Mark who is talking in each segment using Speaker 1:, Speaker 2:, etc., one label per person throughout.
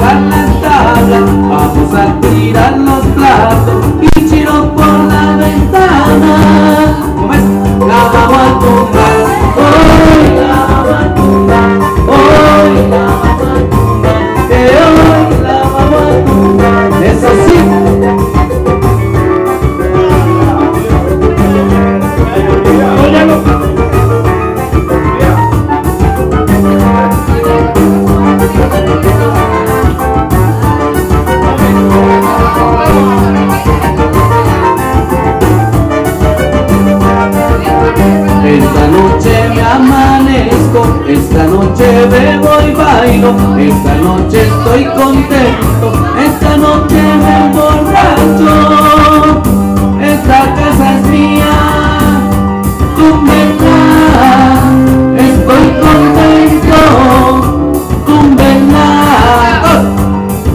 Speaker 1: jugar la tabla, vamos a tirar los platos y tiro por la ventana. esta noche bebo y bailo, esta noche estoy contento, esta noche me borracho, esta casa es mía, tú estoy contento, túmbela, oh,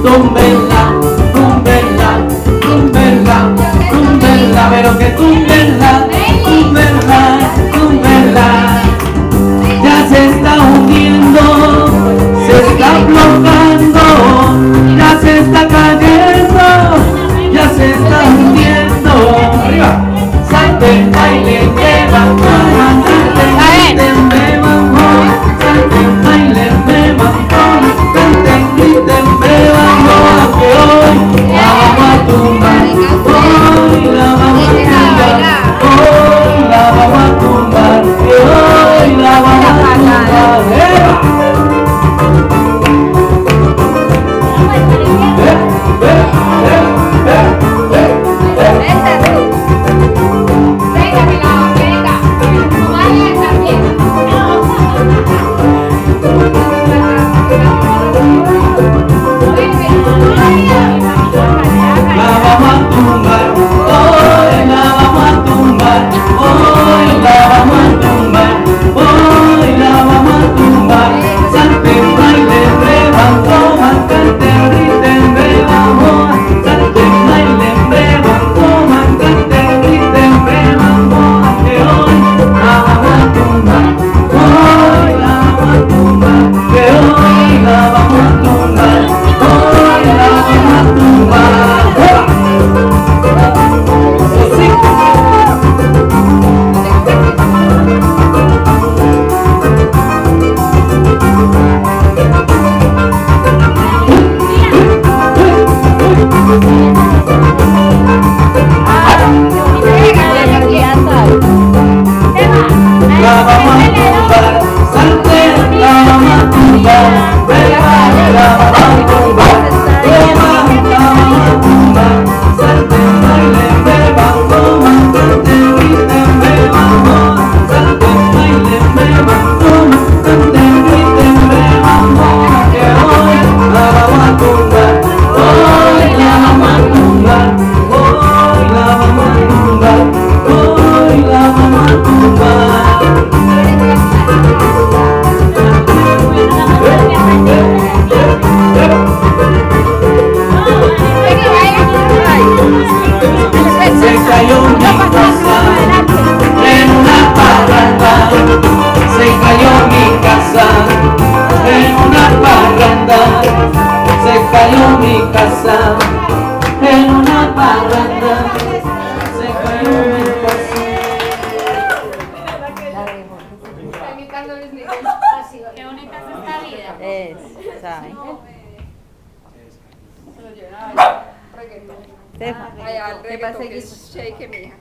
Speaker 1: túmbela, túmbela, túmbela, pero que tú en una parranda, se cayó mi casa, en una parranda, se cayó mi casa.
Speaker 2: Es,
Speaker 3: shake.